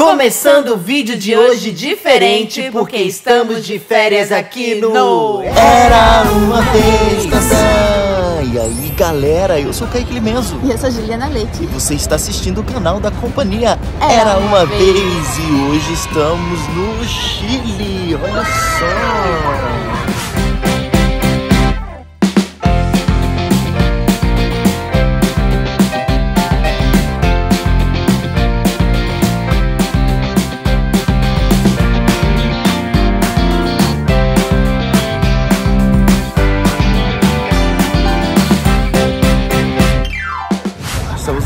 Começando o vídeo de hoje diferente, porque estamos de férias aqui no Era uma vez canção. E aí, galera, eu sou o Kaique Limenzo. E eu sou Juliana Leite. E você está assistindo o canal da companhia Era Era uma vez. E hoje estamos no Chile. Olha só.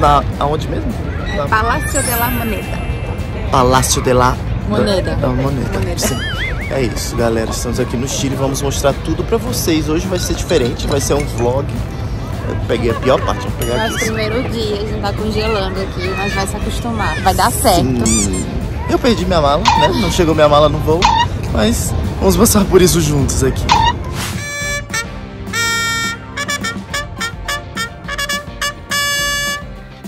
Na aonde mesmo? Na Palácio de la Moneda. Palácio de la Moneda. Da, da moneda. Moneda. Sim. É isso, galera. Estamos aqui no Chile. Vamos mostrar tudo pra vocês. Hoje vai ser diferente. Vai ser um vlog. Eu peguei a pior parte. Vou pegar Nosso aqui. primeiro dia, a gente tá congelando aqui, mas vai se acostumar. Vai dar certo. Sim. Eu perdi minha mala, né? Não chegou minha mala no voo. Mas vamos passar por isso juntos aqui.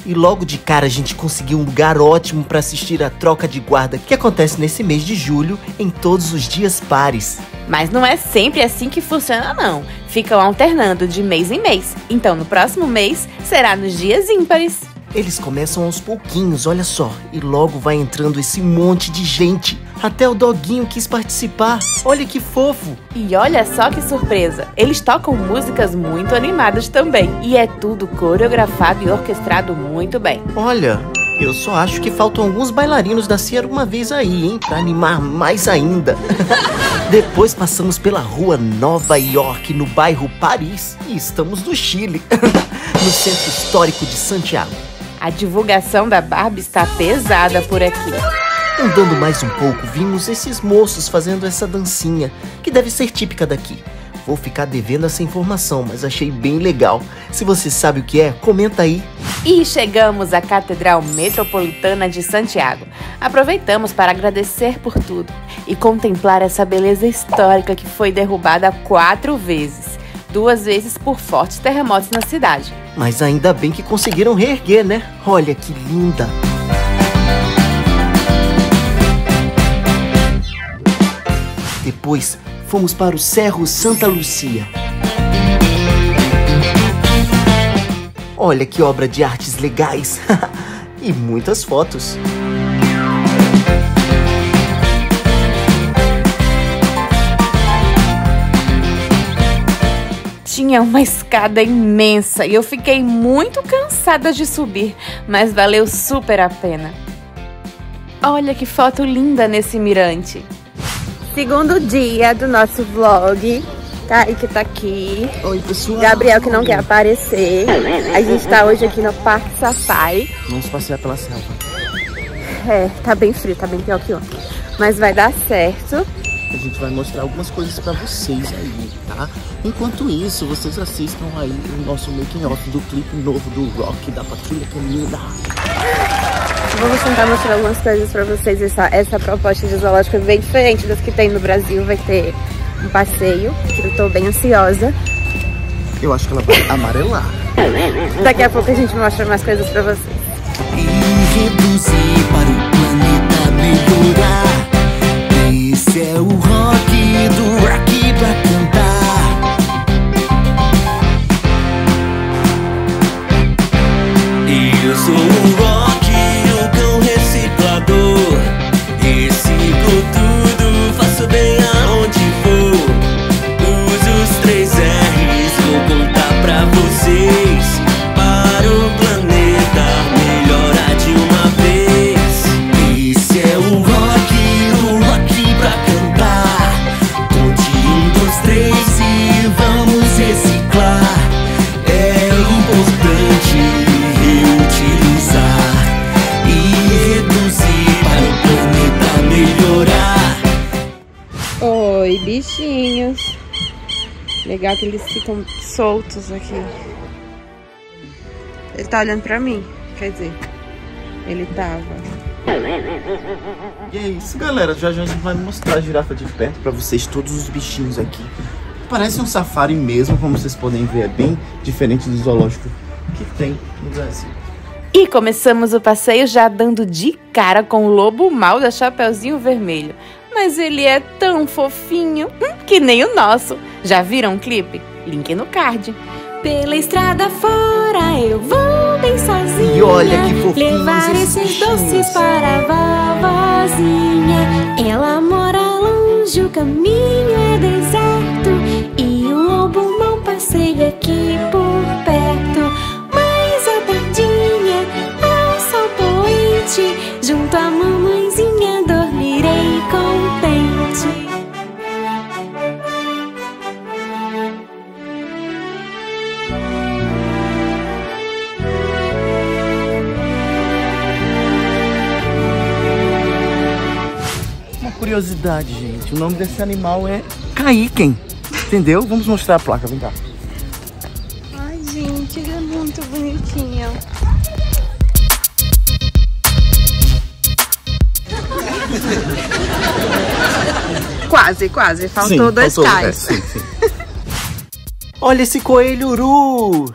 E logo de cara a gente conseguiu um lugar ótimo para assistir a troca de guarda que acontece nesse mês de julho em todos os dias pares. Mas não é sempre assim que funciona, não. Ficam alternando de mês em mês. Então, no próximo mês, será nos dias ímpares. Eles começam aos pouquinhos, olha só, e logo vai entrando esse monte de gente. Até o doguinho quis participar. Olha que fofo. E olha só que surpresa! Eles tocam músicas muito animadas também. E é tudo coreografado e orquestrado muito bem. Olha, eu só acho que faltam alguns bailarinos da Cia uma vez aí, hein, Pra animar mais ainda. Depois passamos pela rua Nova York, no bairro Paris, e estamos no Chile, no centro histórico de Santiago. A divulgação da Barbie está pesada por aqui. Andando mais um pouco, vimos esses moços fazendo essa dancinha, que deve ser típica daqui. Vou ficar devendo essa informação, mas achei bem legal. Se você sabe o que é, comenta aí. E chegamos à Catedral Metropolitana de Santiago. Aproveitamos para agradecer por tudo e contemplar essa beleza histórica que foi derrubada quatro vezes. Duas vezes por fortes terremotos na cidade. Mas ainda bem que conseguiram reerguer, né? Olha que linda! Depois fomos para o Cerro Santa Lucia. Olha que obra de artes legais! e muitas fotos. Tinha uma escada imensa e eu fiquei muito cansada de subir, mas valeu super a pena. Olha que foto linda nesse mirante. Segundo dia do nosso vlog. Kaique tá aqui. Oi, pessoal! Gabriel que não quer aparecer. A gente tá hoje aqui no Parque Safari. Vamos passear pela selva. É, tá bem frio, tá bem pior que ontem. Mas vai dar certo. A gente vai mostrar algumas coisas pra vocês aí, tá? Enquanto isso, vocês assistam aí o nosso making off do clipe novo do Rock da Patrulha Canina. Vamos tentar mostrar algumas coisas pra vocês. Essa, essa proposta de zoológico é bem diferente das que tem no Brasil. Vai ter um passeio, que eu tô bem ansiosa. Eu acho que ela vai amarelar. Daqui a pouco a gente mostra mais coisas pra vocês. e reduzir para o bichinhos. Legal que eles ficam soltos aqui. Ele tá olhando pra mim. Quer dizer, ele tava. E é isso, galera. Já já a gente vai mostrar a girafa de perto pra vocês, todos os bichinhos aqui. Parece um safari mesmo, como vocês podem ver. É bem diferente do zoológico que tem no Brasil. E começamos o passeio já dando de cara com o lobo mal da Chapeuzinho Vermelho. Mas ele é tão fofinho hum, que nem o nosso. Já viram o clipe? Link no card. Pela estrada fora eu vou bem sozinha. E olha que fofinhos Levar esses doces para a vovozinha. Ela mora longe, o caminho é deserto. E o lobo mal passeia aqui por perto. Mas à tardinha, ao sol poente, junto à mamãezinha, curiosidade, gente. O nome desse animal é Caiquem. Entendeu? Vamos mostrar a placa, vem cá. Ai, gente, ele é muito bonitinho. Quase, quase. Faltou Sim, dois faltou, é, cais. sim, sim. Olha esse coelho uru!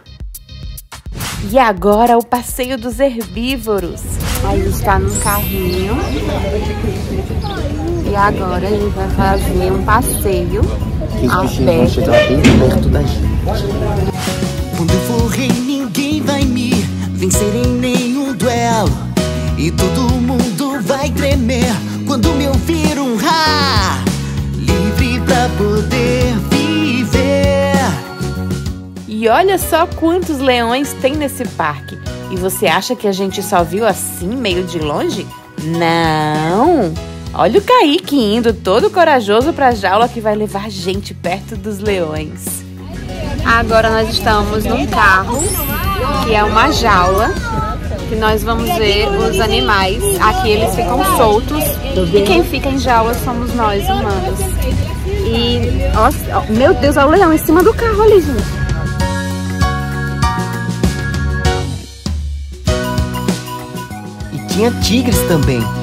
E agora o passeio dos herbívoros. Aí está num carrinho. Agora ele vai fazer um passeio a pé. chegar bem perto da gente. Quando eu for rei, ninguém vai me vencer em nenhum duelo. E todo mundo vai tremer quando me ouvir um ra. Livre pra poder viver. E olha só quantos leões tem nesse parque. E você acha que a gente só viu assim, meio de longe? Não! Olha o Kaique indo todo corajoso pra jaula que vai levar a gente perto dos leões. Agora nós estamos num carro, que é uma jaula, que nós vamos ver os animais. Aqui eles ficam soltos e quem fica em jaula somos nós, humanos. E, ó, ó, meu Deus, olha o leão em cima do carro ali, gente. E tinha tigres também.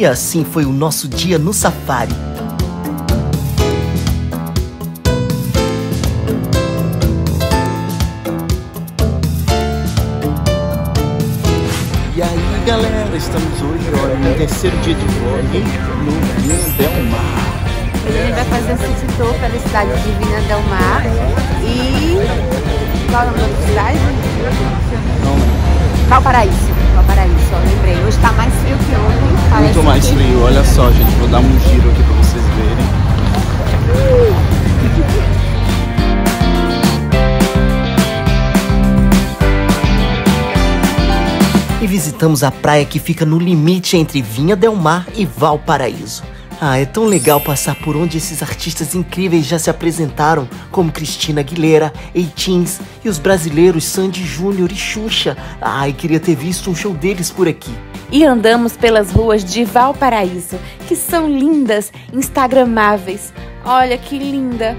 E assim foi o nosso dia no safari. E aí, galera, estamos hoje, olha, no terceiro dia de vlog no Vina Del Mar. Gente vai fazer um city tour pela cidade de Vina Del Mar e... Qual é o nome da cidade? Valparaíso. Valparaíso, ó, lembrei. Hoje tá só, gente, vou dar um giro aqui pra vocês verem. E visitamos a praia que fica no limite entre Vinha Del Mar e Valparaíso. Ah, é tão legal passar por onde esses artistas incríveis já se apresentaram, como Cristina Aguilera, Eitins e os brasileiros Sandy Júnior e Xuxa. Ai, queria ter visto um show deles por aqui. E andamos pelas ruas de Valparaíso, que são lindas, instagramáveis. Olha que linda!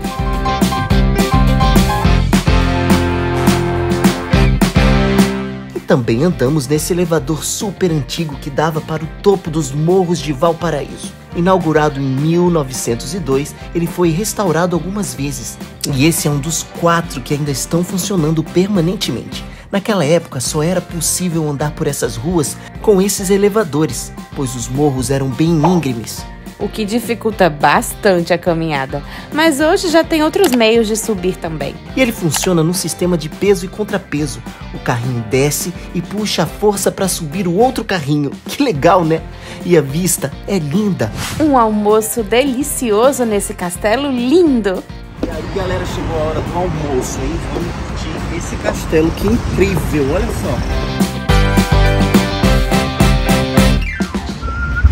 E também andamos nesse elevador super antigo que dava para o topo dos morros de Valparaíso. Inaugurado em 1902, ele foi restaurado algumas vezes. E esse é um dos quatro que ainda estão funcionando permanentemente. Naquela época só era possível andar por essas ruas com esses elevadores, pois os morros eram bem íngremes. O que dificulta bastante a caminhada. Mas hoje já tem outros meios de subir também. E ele funciona num sistema de peso e contrapeso. O carrinho desce e puxa a força para subir o outro carrinho. Que legal, né? E a vista é linda. Um almoço delicioso nesse castelo lindo. E aí, galera, chegou a hora do almoço, hein? Vamos curtir esse castelo, que incrível, olha só.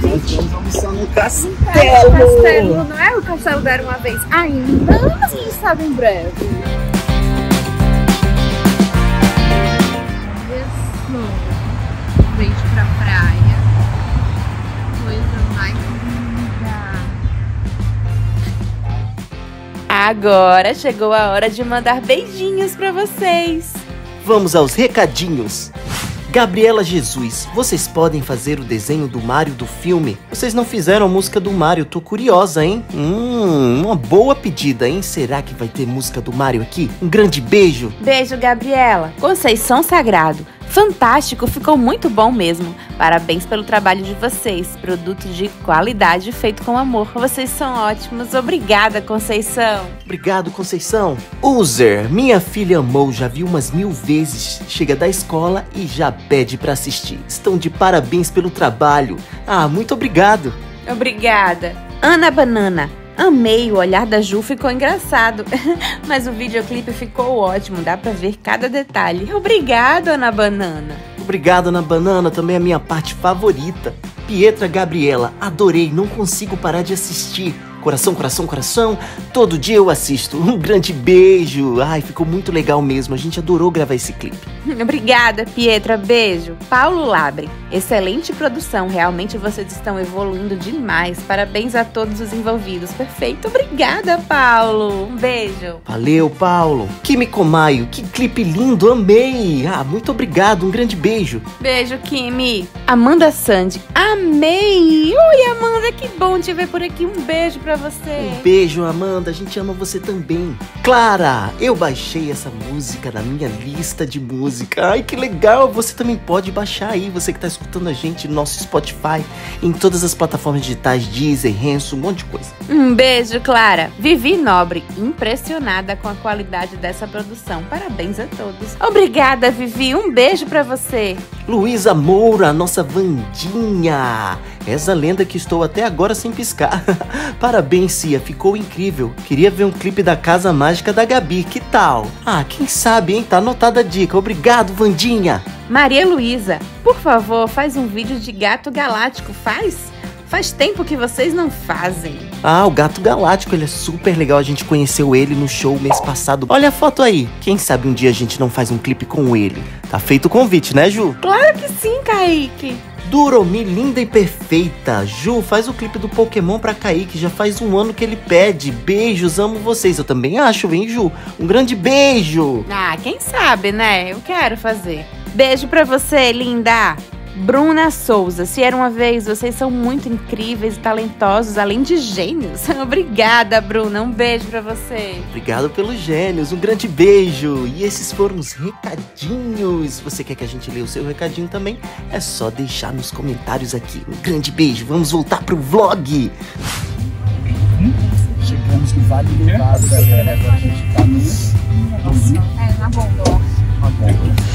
Vamos almoçar castelo. Castelo, não é o castelo da uma vez ainda, mas a gente sabe em breve. Agora chegou a hora de mandar beijinhos pra vocês. Vamos aos recadinhos. Gabriela Jesus, vocês podem fazer o desenho do Mario do filme? Vocês não fizeram a música do Mario, tô curiosa, hein? Hum, uma boa pedida, hein? Será que vai ter música do Mario aqui? Um grande beijo! Beijo, Gabriela. Conceição Sagrado. Fantástico, ficou muito bom mesmo. Parabéns pelo trabalho de vocês. Produto de qualidade feito com amor. Vocês são ótimos. Obrigada, Conceição. Obrigado, Conceição. User, minha filha amou, já viu umas mil vezes. Chega da escola e já pede pra assistir. Estão de parabéns pelo trabalho. Ah, muito obrigado. Obrigada. Ana Banana. Amei, o olhar da Ju ficou engraçado, mas o videoclipe ficou ótimo, dá pra ver cada detalhe. Obrigada, Ana Banana. Obrigado, Ana Banana, também a minha parte favorita. Pietra Gabriela, adorei, não consigo parar de assistir. Coração, coração, coração, todo dia eu assisto. Um grande beijo. Ai, ficou muito legal mesmo, a gente adorou gravar esse clipe. Obrigada, Pietra. Beijo. Paulo Labre. Excelente produção. Realmente vocês estão evoluindo demais. Parabéns a todos os envolvidos. Perfeito. Obrigada, Paulo. Um beijo. Valeu, Paulo. Kimiko Maio, que clipe lindo, amei. Ah, muito obrigado, um grande beijo. Beijo, Kimi. Amanda Sandy. Amei. Oi, Amanda, que bom te ver por aqui. Um beijo pra você. Um beijo, Amanda, a gente ama você também. Clara, eu baixei essa música na minha lista de música. Ai, que legal, você também pode baixar aí, você que tá escutando a gente no nosso Spotify, em todas as plataformas digitais, Deezer, Renso, um monte de coisa. Um beijo, Clara. Vivi Nobre, impressionada com a qualidade dessa produção. Parabéns a todos. Obrigada, Vivi. Um beijo pra você. Luísa Moura, nossa Vandinha. Essa lenda que estou até agora sem piscar. Parabéns, Cia, ficou incrível. Queria ver um clipe da Casa Mágica da Gabi, que tal? Ah, quem sabe, hein? Tá anotada a dica. Obrigado, Vandinha. Maria Luísa, por favor, faz um vídeo de gato galáctico. Faz? Faz tempo que vocês não fazem. Ah, o Gato Galáctico, ele é super legal. A gente conheceu ele no show mês passado. Olha a foto aí. Quem sabe um dia a gente não faz um clipe com ele. Tá feito o convite, né, Ju? Claro que sim, Kaique. Duromi, linda e perfeita. Ju, faz o clipe do Pokémon pra Kaique. Já faz um ano que ele pede. Beijos, amo vocês. Eu também acho, hein, Ju? Um grande beijo. Ah, quem sabe, né? Eu quero fazer. Beijo pra você, linda. Bruna Souza, se era uma vez, vocês são muito incríveis e talentosos, além de gênios. Obrigada, Bruna. Um beijo pra você. Obrigado pelos gênios, um grande beijo. E esses foram os recadinhos. Se você quer que a gente leia o seu recadinho também, é só deixar nos comentários aqui. Um grande beijo. Vamos voltar pro vlog. Chegamos no Vale Nevado, galera. Agora a gente tá no. É, na bomba.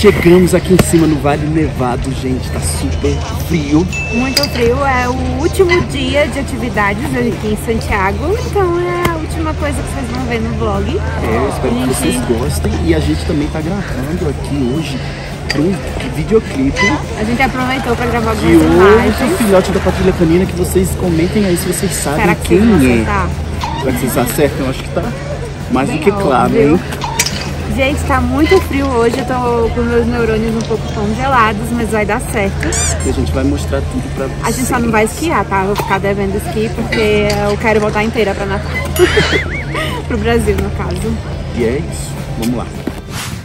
Chegamos aqui em cima no Vale Nevado, gente. Tá super frio. Muito frio, é o último dia de atividades aqui em Santiago, então é a última coisa que vocês vão ver no vlog. É, eu espero que Gente. vocês gostem. E a gente também tá gravando aqui hoje um videoclipe A gente aproveitou para gravar de algumas outro imagens. filhote da Patrulha Canina que vocês comentem aí se vocês sabem Será que quem é. acertar? Será que vocês acertam? Eu acho que tá mais do Bem que claro, óbvio. hein? Gente, tá muito frio hoje, eu tô com meus neurônios um pouco congelados, mas vai dar certo. E a gente vai mostrar tudo pra vocês. A gente só não vai esquiar, tá? Vou ficar devendo esqui porque eu quero voltar inteira pra Natal. Pro Brasil, no caso. E é isso. Vamos lá.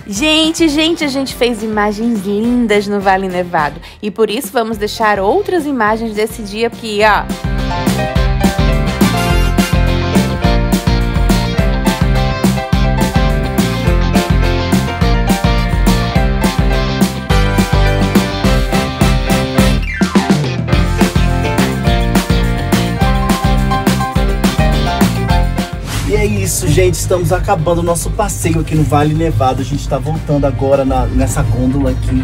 Gente, gente, a gente fez imagens lindas no Vale Nevado. E por isso vamos deixar outras imagens desse dia aqui, ó. Gente. Estamos acabando o nosso passeio aqui no Vale Nevado. A gente está voltando agora na- nessa gôndola aqui.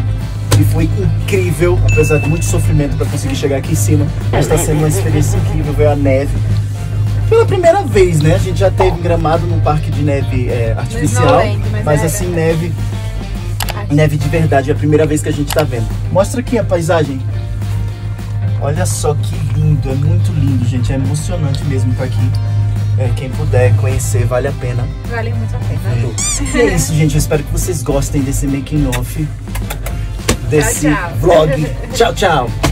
E foi incrível, apesar de muito sofrimento para conseguir chegar aqui em cima. Mas está sendo uma experiência incrível ver a neve. Pela primeira vez, né? A gente já teve gramado num parque de neve é, artificial. Mas mas é assim, neve. Neve de verdade, é a primeira vez que a gente tá vendo. Mostra aqui a paisagem. Olha só que lindo, é muito lindo, gente. É emocionante mesmo estar aqui. É, quem puder conhecer, vale a pena. Vale muito a pena. E é isso, gente. Eu espero que vocês gostem desse making off. Desse tchau. vlog. Tchau, tchau.